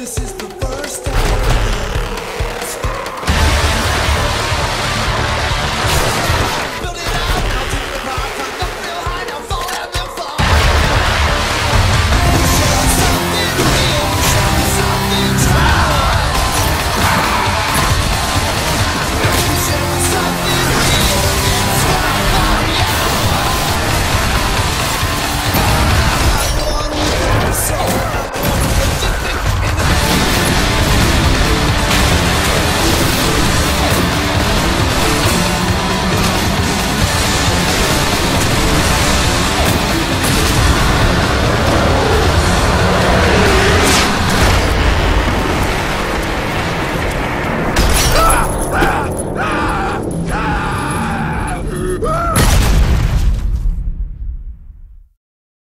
this is